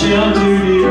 shall do